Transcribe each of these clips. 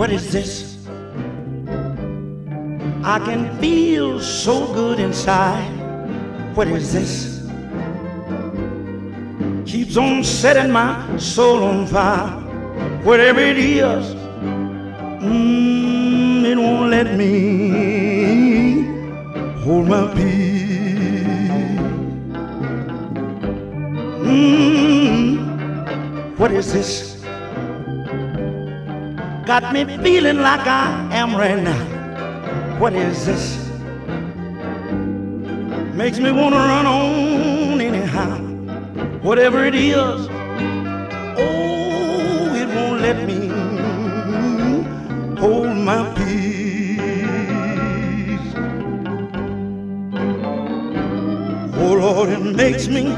What is this? I can feel so good inside. What is this? Keeps on setting my soul on fire. Whatever it is, mm, it won't let me hold my peace. Mm, what is this? Got me feeling like I am right now. What is this? Makes me want to run on anyhow. Whatever it is, oh, it won't let me hold my peace. Oh Lord, it makes me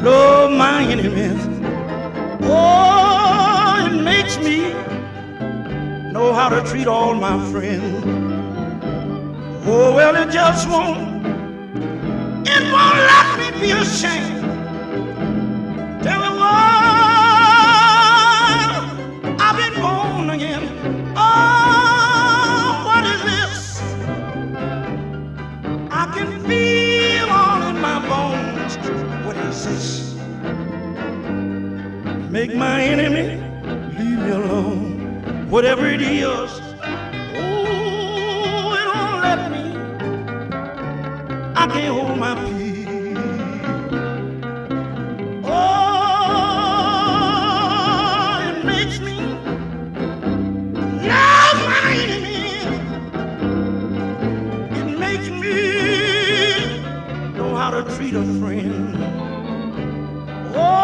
love my enemies. Oh, makes me know how to treat all my friends. Oh, well, it just won't, it won't let me be ashamed. Tell me why I've been born again. Oh, what is this? I can feel all in my bones. What is this? Make my enemy. Whatever it is, oh, it won't let me. I can't hold my peace. Oh, it makes me love my enemy. It makes me know how to treat a friend. Oh,